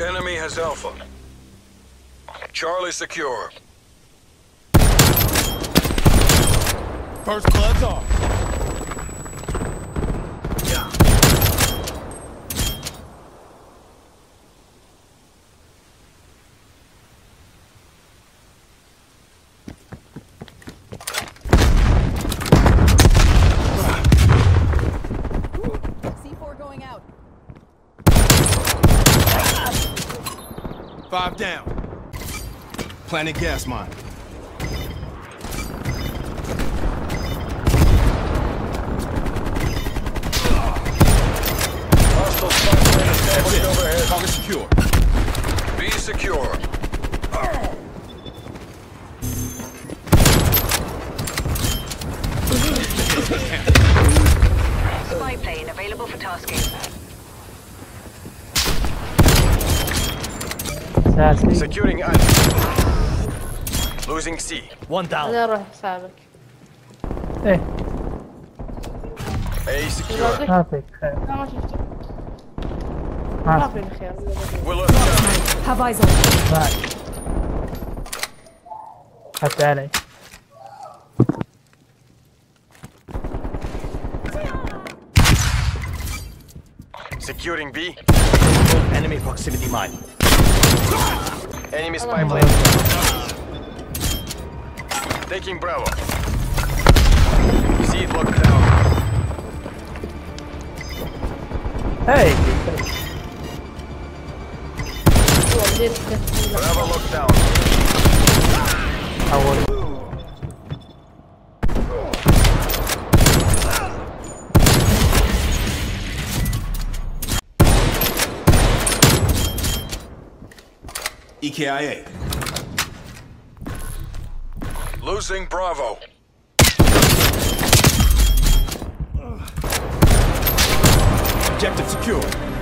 Enemy has Alpha. Charlie secure. First blood's off. Five down. Planet gas mine. Hostile spy established overhead. Target secure. B secure. Spy plane available for tasking. اساسي Securing Alpha. Losing C. One down. انا اروح حسابك ايه A secure. ما فيك خير لا ما شفته ما ما فيك في خير Willow down. Have eyes on. بعد حتى علي Securing B. Enemy proximity mine. Enemy spy plane. Taking Bravo. Seed locked down. Hey! Bravo locked down. I want EKIA. Losing Bravo. Objective secure.